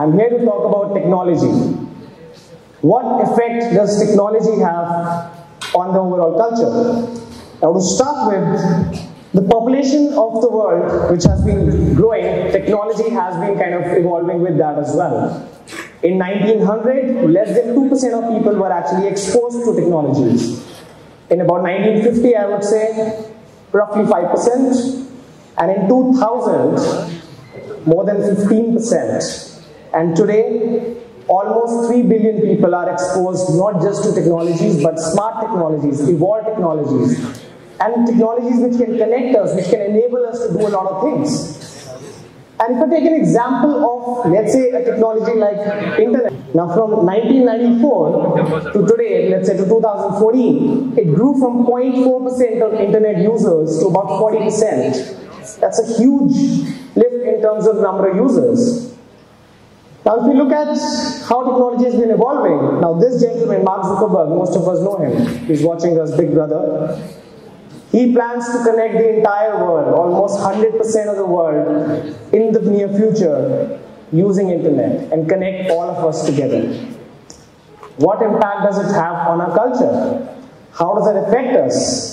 I'm here to talk about technology. What effect does technology have on the overall culture? Now, to start with, the population of the world, which has been growing, technology has been kind of evolving with that as well. In 1900, less than 2% of people were actually exposed to technologies. In about 1950, I would say roughly 5%. And in 2000, more than 15%. And today, almost 3 billion people are exposed not just to technologies, but smart technologies, evolved technologies, and technologies which can connect us, which can enable us to do a lot of things. And if I take an example of, let's say, a technology like internet. Now, from 1994 to today, let's say to 2014, it grew from 0.4% of internet users to about 40%. That's a huge lift in terms of number of users. Now, if we look at how technology has been evolving, now this gentleman, Mark Zuckerberg, most of us know him. He's watching us, Big Brother. He plans to connect the entire world, almost 100% of the world, in the near future using internet and connect all of us together. What impact does it have on our culture? How does it affect us?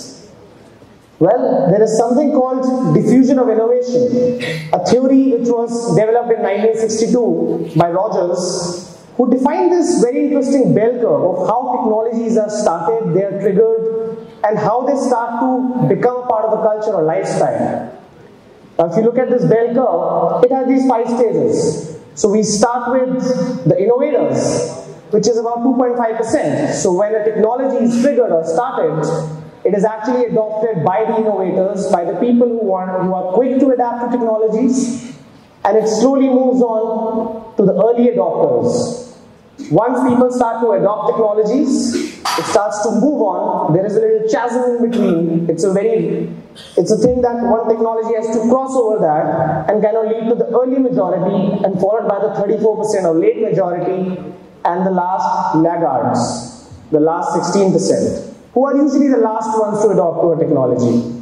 Well, there is something called diffusion of innovation, a theory which was developed in 1962 by Rogers, who defined this very interesting bell curve of how technologies are started, they are triggered, and how they start to become a part of the culture or lifestyle. Now, if you look at this bell curve, it has these five stages. So we start with the innovators, which is about 2.5%. So when a technology is triggered or started, it is actually adopted by the innovators, by the people who are, who are quick to adapt to technologies, and it slowly moves on to the early adopters. Once people start to adopt technologies, it starts to move on. There is a little chasm in between. It's a very, it's a thing that one technology has to cross over that and of lead to the early majority and followed by the 34% or late majority and the last laggards, the last 16%, who are usually the last ones to adopt to a technology.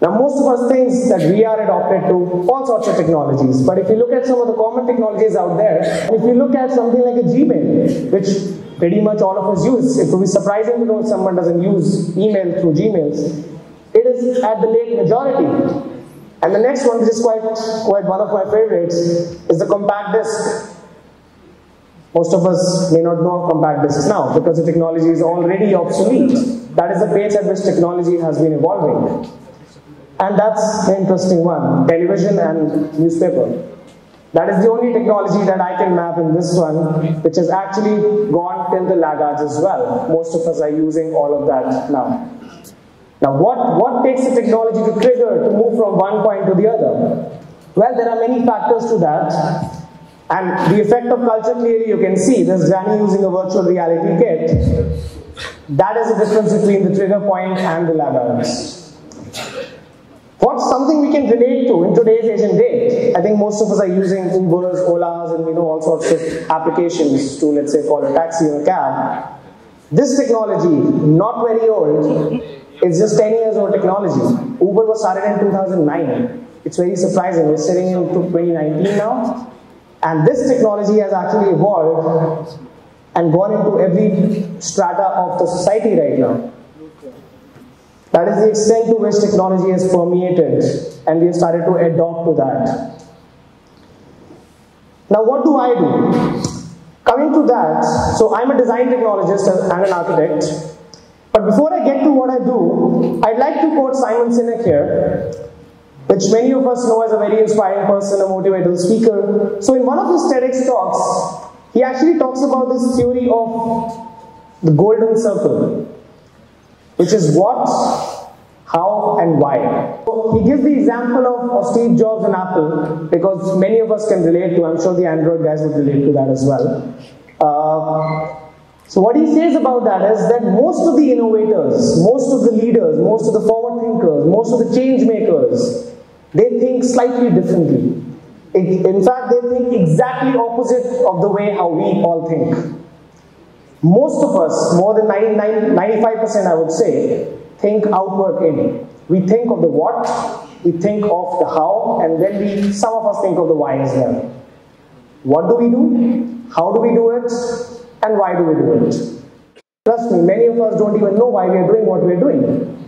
Now, most of us think that we are adopted to all sorts of technologies, but if you look at some of the common technologies out there, if you look at something like a Gmail, which pretty much all of us use, it would be surprising to know someone doesn't use email through Gmails. It is at the late majority. And the next one, which is quite, quite one of my favorites, is the compact disc. Most of us may not know of compact discs now because the technology is already obsolete. That is the pace at which technology has been evolving. And that's the interesting one television and newspaper. That is the only technology that I can map in this one, which has actually gone till the laggards as well. Most of us are using all of that now. Now, what, what takes the technology to trigger to move from one point to the other? Well, there are many factors to that. And the effect of culture clearly you can see. This Granny using a virtual reality kit. That is the difference between the trigger point and the laggards. What's something we can relate to in today's age and date? I think most of us are using Ubers, Olas, and you know all sorts of applications to let's say call a taxi or a cab. This technology, not very old, it's just 10 years old technology. Uber was started in 2009. It's very surprising. We're sitting in 2019 now, and this technology has actually evolved and gone into every strata of the society right now. That is the extent to which technology has permeated, and we have started to adopt to that. Now, what do I do? Coming to that, so I'm a design technologist and an architect. But before I get to what I do, I'd like to quote Simon Sinek here, which many of us know as a very inspiring person, a motivational speaker. So, in one of his TEDx talks, he actually talks about this theory of the golden circle which is what, how, and why. So he gives the example of, of Steve Jobs and Apple because many of us can relate to. I'm sure the Android guys would relate to that as well. Uh, so what he says about that is that most of the innovators, most of the leaders, most of the forward thinkers, most of the change makers, they think slightly differently. in fact, they think exactly opposite of the way how we all think. Most of us, more than 99, 95% I would say, think outward in. We think of the what, we think of the how, and then we, some of us think of the why as well. What do we do? How do we do it? And why do we do it? Trust me, many of us don't even know why we are doing what we are doing.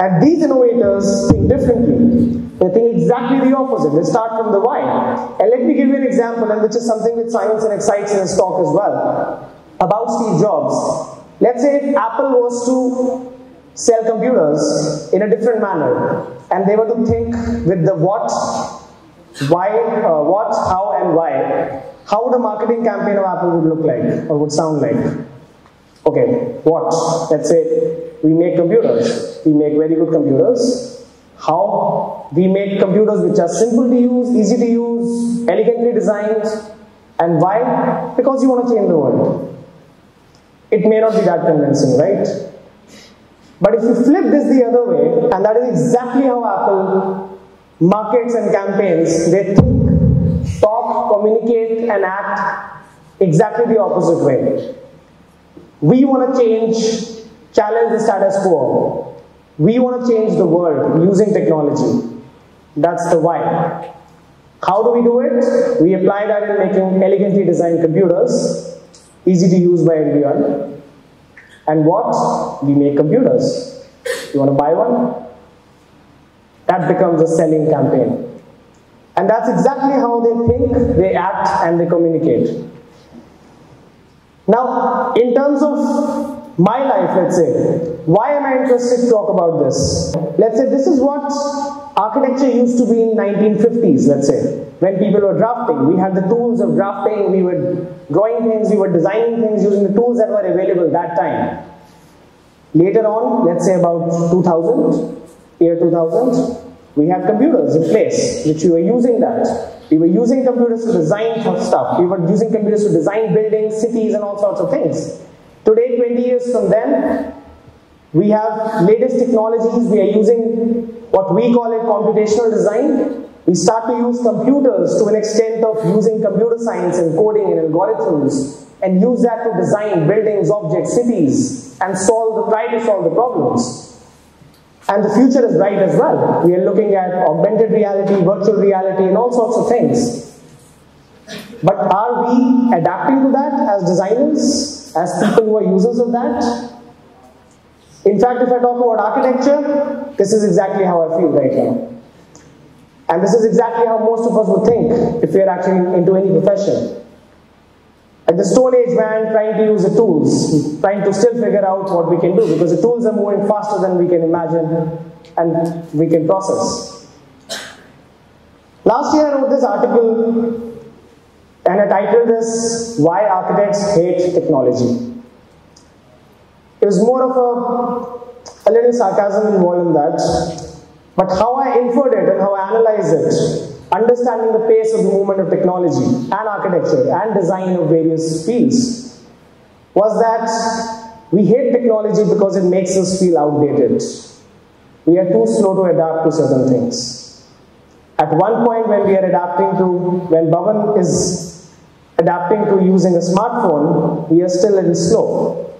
And these innovators think differently. They think exactly the opposite. They start from the why. And let me give you an example, and which is something which science and excites in his talk as well, about Steve Jobs. Let's say if Apple was to sell computers in a different manner, and they were to think with the what, why, uh, what, how, and why, how would a marketing campaign of Apple would look like or would sound like? Okay, what? Let's say we make computers. We make very good computers. How? We make computers which are simple to use, easy to use, elegantly designed. And why? Because you want to change the world. It may not be that convincing, right? But if you flip this the other way, and that is exactly how Apple markets and campaigns, they think, talk, communicate, and act exactly the opposite way. We want to change, challenge the status quo. We want to change the world using technology. That's the why. How do we do it? We apply that in making elegantly designed computers, easy to use by everyone. And what? We make computers. You want to buy one? That becomes a selling campaign. And that's exactly how they think, they act, and they communicate. Now, in terms of my life, let's say, why am I interested to talk about this? Let's say this is what architecture used to be in 1950s, let's say, when people were drafting. We had the tools of drafting, we were drawing things, we were designing things using the tools that were available that time. Later on, let's say about 2000, year 2000, we had computers in place, which we were using that. We were using computers to design stuff. We were using computers to design buildings, cities, and all sorts of things. Today, 20 years from then, we have latest technologies. We are using what we call it computational design. We start to use computers to an extent of using computer science and coding and algorithms and use that to design buildings, objects, cities, and solve the, try to solve the problems. And the future is bright as well. We are looking at augmented reality, virtual reality, and all sorts of things. But are we adapting to that as designers, as people who are users of that? In fact, if I talk about architecture, this is exactly how I feel right now. And this is exactly how most of us would think if we are actually into any profession. At the Stone Age man trying to use the tools, trying to still figure out what we can do because the tools are moving faster than we can imagine and we can process. Last year I wrote this article and I titled this Why Architects Hate Technology. It was more of a, a little sarcasm involved in that, but how I inferred it and how I analyzed it understanding the pace of the movement of technology and architecture and design of various fields was that we hate technology because it makes us feel outdated. We are too slow to adapt to certain things. At one point, when we are adapting to, when Bhavan is adapting to using a smartphone, we are still a little slow.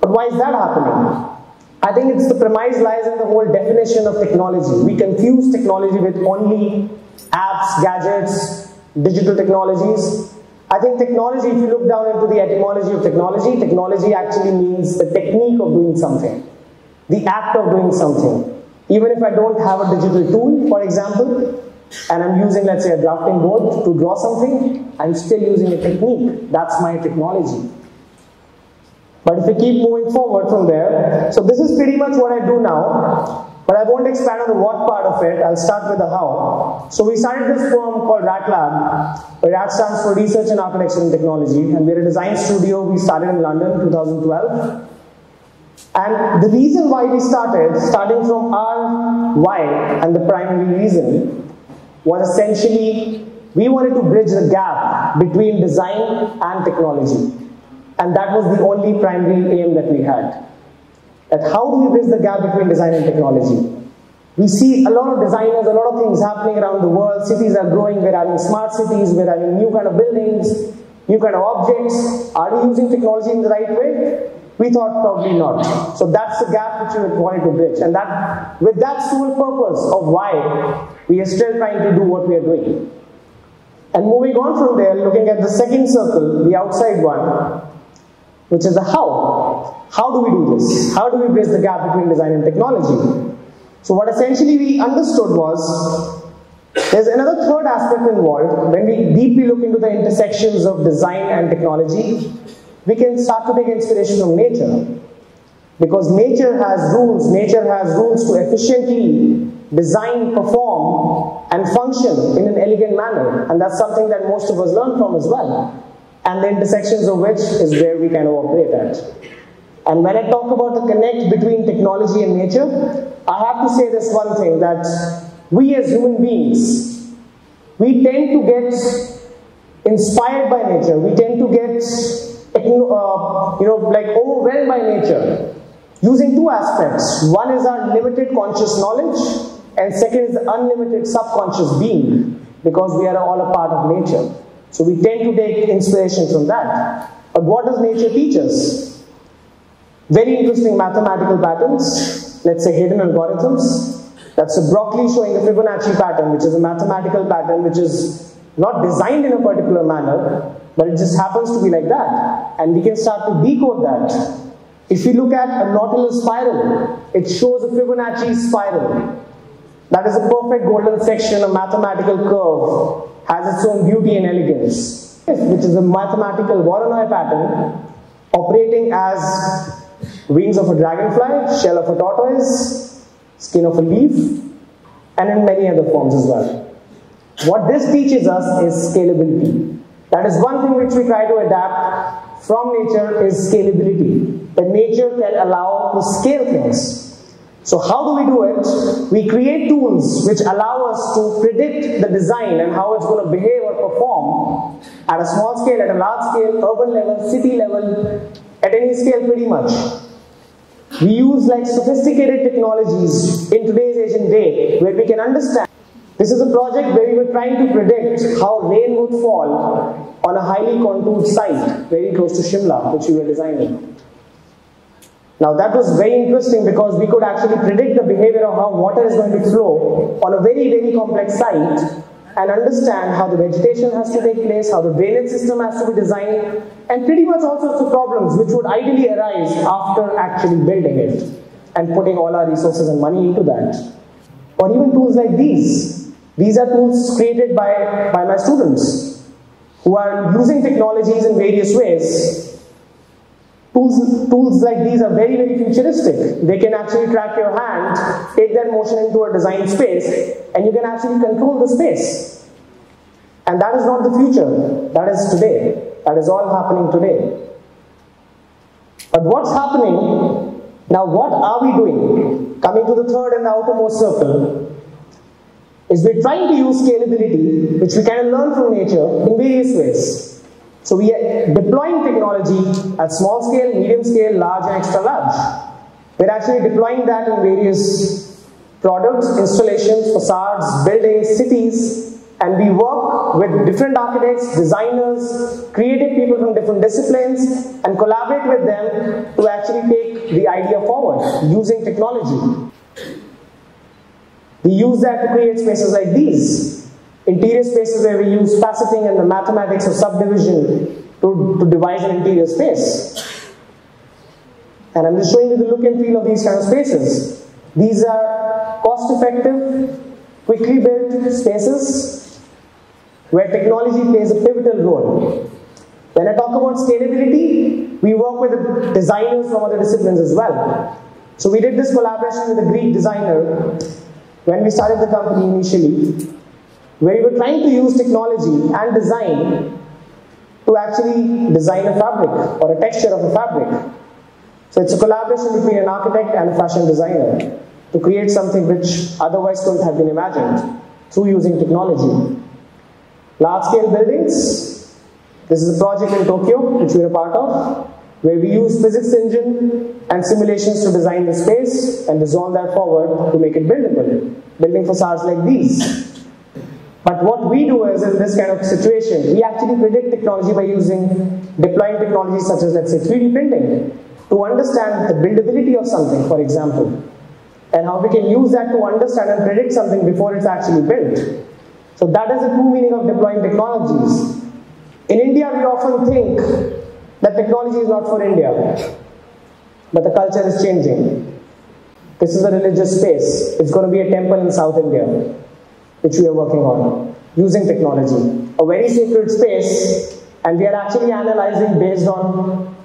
But why is that happening? I think it's the premise lies in the whole definition of technology. We confuse technology with only apps, gadgets, digital technologies. I think technology, if you look down into the etymology of technology, technology actually means the technique of doing something, the act of doing something. Even if I don't have a digital tool, for example, and I'm using, let's say, a drafting board to draw something, I'm still using a technique. That's my technology. But if we keep moving forward from there, so this is pretty much what I do now. But I won't expand on the what part of it. I'll start with the how. So we started this firm called RAT Lab. RAT stands for Research in Architecture and Technology. And we're a design studio. We started in London 2012. And the reason why we started, starting from our why, and the primary reason, was essentially we wanted to bridge the gap between design and technology. And that was the only primary aim that we had that how do we bridge the gap between design and technology? We see a lot of designers, a lot of things happening around the world. Cities are growing, we're having smart cities, we're having new kind of buildings, new kind of objects. Are we using technology in the right way? We thought probably not. So that's the gap which we wanted to bridge. And that with that sole purpose of why we are still trying to do what we are doing. And moving on from there, looking at the second circle, the outside one, which is the how. How do we do this? How do we bridge the gap between design and technology? So what essentially we understood was there's another third aspect involved. When we deeply look into the intersections of design and technology, we can start to take inspiration from nature. Because nature has rules, nature has rules to efficiently design, perform, and function in an elegant manner. And that's something that most of us learn from as well. And the intersections of which is where we kind of operate at. And when I talk about the connect between technology and nature, I have to say this one thing that we as human beings, we tend to get inspired by nature. We tend to get, uh, you know, like overwhelmed by nature using two aspects. One is our limited conscious knowledge, and second is the unlimited subconscious being, because we are all a part of nature. So we tend to take inspiration from that. But what does nature teach us? Very interesting mathematical patterns, let's say hidden algorithms. That's a broccoli showing a Fibonacci pattern, which is a mathematical pattern which is not designed in a particular manner, but it just happens to be like that. And we can start to decode that if you look at a Nautilus spiral, it shows a Fibonacci spiral. That is a perfect golden section, a mathematical curve, has its own beauty and elegance, which is a mathematical Voronoi pattern operating as wings of a dragonfly, shell of a tortoise, skin of a leaf, and in many other forms as well. What this teaches us is scalability. That is one thing which we try to adapt from nature is scalability that nature can allow to scale things. So how do we do it? We create tools which allow us to predict the design and how it's going to behave or perform at a small scale, at a large scale, urban level, city level, at any scale pretty much. We use like sophisticated technologies in today's Asian day where we can understand. This is a project where we were trying to predict how rain would fall on a highly contoured site very close to Shimla, which we were designing. Now that was very interesting because we could actually predict the behavior of how water is going to flow on a very, very complex site and understand how the vegetation has to take place, how the drainage system has to be designed, and pretty much all sorts of problems which would ideally arise after actually building it and putting all our resources and money into that. Or even tools like these. These are tools created by, by my students who are using technologies in various ways Tools, tools like these are very, very futuristic. They can actually track your hand, take that motion into a design space, and you can actually control the space. And that is not the future, that is today. That is all happening today. But what's happening, now what are we doing? Coming to the third and the outermost circle, is we're trying to use scalability, which we kind of learn from nature, in various ways. So we are deploying technology at small scale, medium scale, large and extra large. We're actually deploying that in various products, installations, facades, buildings, cities, and we work with different architects, designers, creative people from different disciplines, and collaborate with them to actually take the idea forward using technology. We use that to create spaces like these. Interior spaces where we use faceting and the mathematics of subdivision to, to devise an interior space. And I'm just showing you the look and feel of these kind of spaces. These are cost-effective, quickly built spaces where technology plays a pivotal role. When I talk about scalability, we work with designers from other disciplines as well. So we did this collaboration with a Greek designer when we started the company initially where we were trying to use technology and design to actually design a fabric or a texture of a fabric. So it's a collaboration between an architect and a fashion designer to create something which otherwise couldn't have been imagined through using technology. Large scale buildings. This is a project in Tokyo which we're a part of where we use physics engine and simulations to design the space and resolve that forward to make it buildable. Building facades like these but what we do is in this kind of situation, we actually predict technology by using deploying technologies such as let's say 3D printing to understand the buildability of something, for example, and how we can use that to understand and predict something before it's actually built. So that is the true meaning of deploying technologies. In India, we often think that technology is not for India, but the culture is changing. This is a religious space. It's going to be a temple in South India, which we are working on, using technology. A very sacred space, and we are actually analyzing based on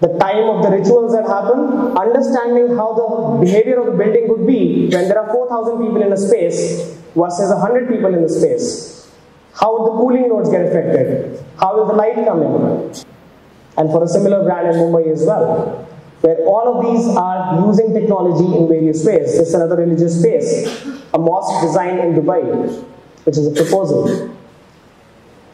the time of the rituals that happen, understanding how the behavior of the building would be when there are 4,000 people in a space versus 100 people in the space. How would the cooling nodes get affected? How will the light come in? And for a similar brand in Mumbai as well, where all of these are using technology in various ways. This is another religious space, a mosque designed in Dubai, which is a proposal.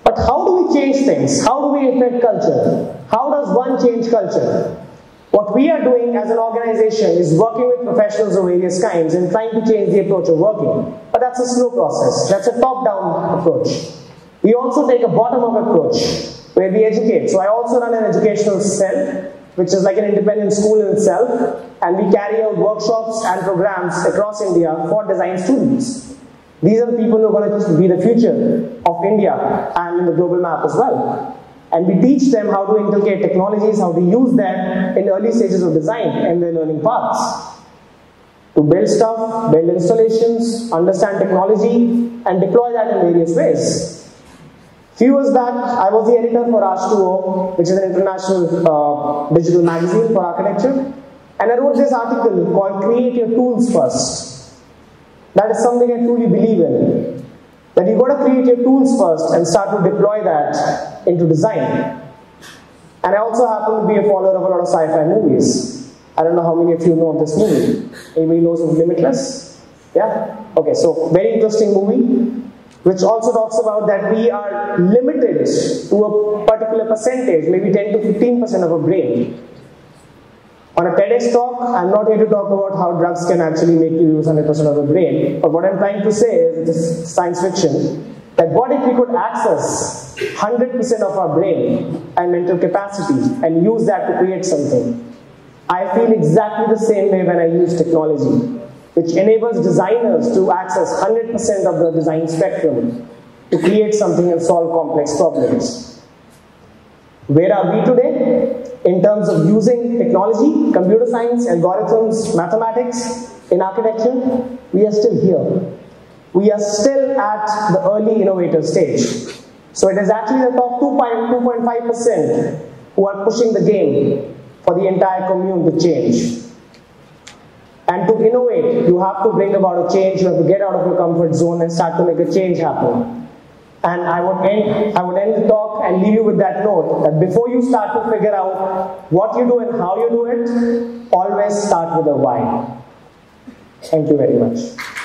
But how do we change things? How do we affect culture? How does one change culture? What we are doing as an organization is working with professionals of various kinds and trying to change the approach of working. But that's a slow process. That's a top-down approach. We also take a bottom-up approach where we educate. So I also run an educational cell, which is like an independent school in itself, and we carry out workshops and programs across India for design students. These are the people who are going to be the future of India and in the global map as well. And we teach them how to inculcate technologies, how to use them in early stages of design and their learning paths. To build stuff, build installations, understand technology, and deploy that in various ways. Few years back, I was the editor for Arch2O, which is an international uh, digital magazine for architecture. And I wrote this article called Create Your Tools First. That is something I truly believe in. That you've got to create your tools first and start to deploy that into design. And I also happen to be a follower of a lot of sci-fi movies. I don't know how many of you know of this movie. Anybody knows of Limitless? Yeah? Okay, so very interesting movie, which also talks about that we are limited to a particular percentage, maybe 10 to 15% of our brain. On a TEDx talk, I'm not here to talk about how drugs can actually make you use 100% of the brain, but what I'm trying to say is, this science fiction, that what if we could access 100% of our brain and mental capacity and use that to create something? I feel exactly the same way when I use technology, which enables designers to access 100% of the design spectrum to create something and solve complex problems. Where are we today? in terms of using technology, computer science, algorithms, mathematics in architecture, we are still here. We are still at the early innovator stage. So it is actually the top 2.5% who are pushing the game for the entire commune to change. And to innovate, you have to bring about a change, you have to get out of your comfort zone and start to make a change happen. And I would end I would end the talk and leave you with that note that before you start to figure out what you do and how you do it, always start with a why. Thank you very much.